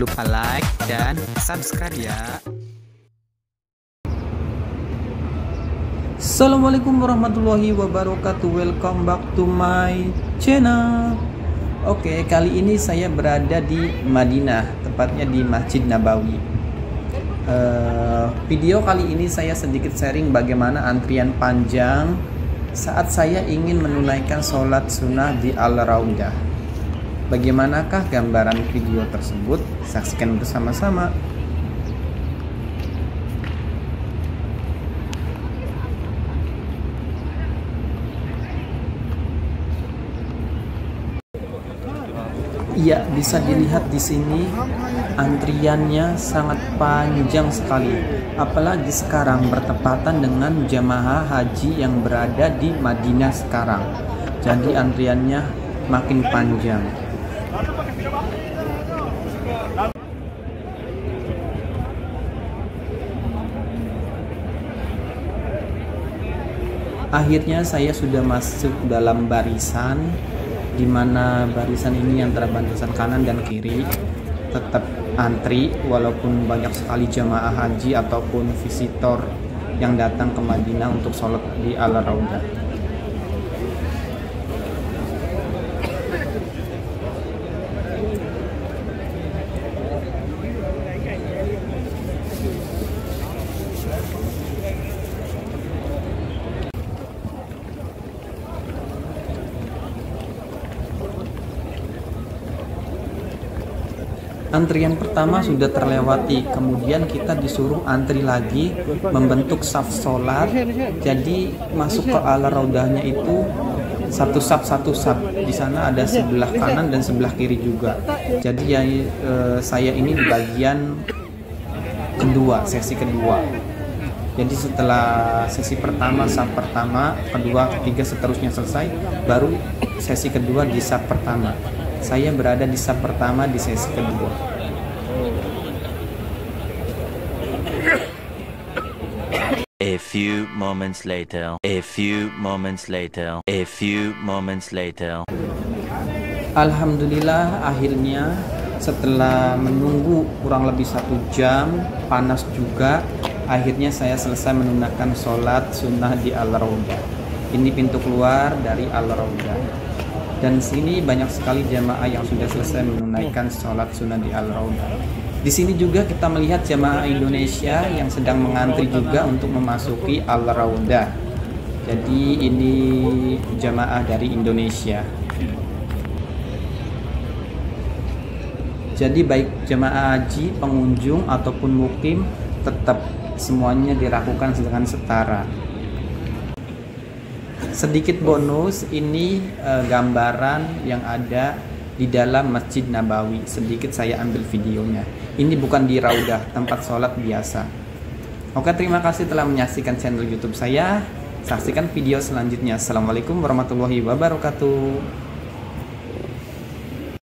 Lupa like dan subscribe ya. Assalamualaikum warahmatullahi wabarakatuh. Welcome back to my channel. Oke kali ini saya berada di Madinah Tepatnya di Masjid Nabawi. Uh, Video kali ini saya sedikit sharing bagaimana antrian panjang Saat saya ingin menunaikan sholat sunnah di Al-Raudah Bagaimanakah gambaran video tersebut? Saksikan bersama-sama Iya, bisa dilihat di sini antriannya sangat panjang sekali. Apalagi sekarang bertepatan dengan jamaah haji yang berada di Madinah sekarang. Jadi antriannya makin panjang. Akhirnya saya sudah masuk dalam barisan di mana barisan ini antara barisan kanan dan kiri tetap antri walaupun banyak sekali jamaah haji ataupun visitor yang datang ke Madinah untuk sholat di Al antrian pertama sudah terlewati. Kemudian kita disuruh antri lagi membentuk saf solar. Jadi masuk ke ala raudahnya itu satu saf satu saf di sana ada sebelah kanan dan sebelah kiri juga. Jadi ya e, saya ini di bagian kedua sesi kedua. Jadi setelah sesi pertama saf pertama kedua ketiga seterusnya selesai baru sesi kedua di saf pertama saya berada di sub pertama di sesi kedua. A few moments later, a few moments later, a few moments later. Alhamdulillah akhirnya setelah menunggu kurang lebih satu jam panas juga akhirnya saya selesai menunaikan sholat sunnah di Al-Raudah ini pintu keluar dari Al-Raudah dan sini banyak sekali jamaah yang sudah selesai menunaikan sholat sunnah di Al Raudah. Di sini juga kita melihat jamaah Indonesia yang sedang mengantri juga untuk memasuki Al Raudah. Jadi ini jamaah dari Indonesia. Jadi baik jamaah haji, pengunjung ataupun mukim tetap semuanya dilakukan dengan setara sedikit bonus ini uh, gambaran yang ada di dalam Masjid Nabawi. Sedikit saya ambil videonya. Ini bukan di Raudah, tempat sholat biasa. Oke, terima kasih telah menyaksikan channel YouTube saya. Saksikan video selanjutnya. Assalamualaikum warahmatullahi wabarakatuh.